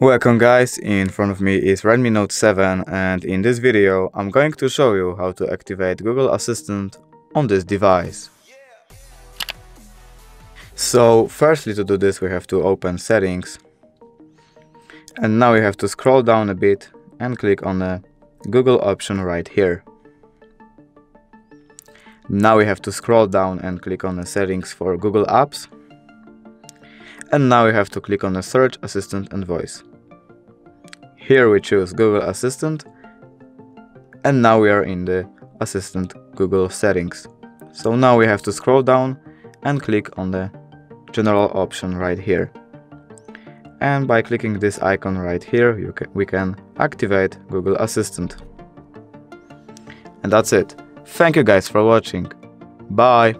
Welcome guys, in front of me is Redmi Note 7 and in this video I'm going to show you how to activate Google Assistant on this device. So firstly to do this we have to open settings and now we have to scroll down a bit and click on the Google option right here. Now we have to scroll down and click on the settings for Google Apps and now we have to click on the search assistant and voice. Here we choose Google Assistant and now we are in the Assistant Google settings. So now we have to scroll down and click on the general option right here. And by clicking this icon right here, we can activate Google Assistant. And that's it. Thank you guys for watching. Bye!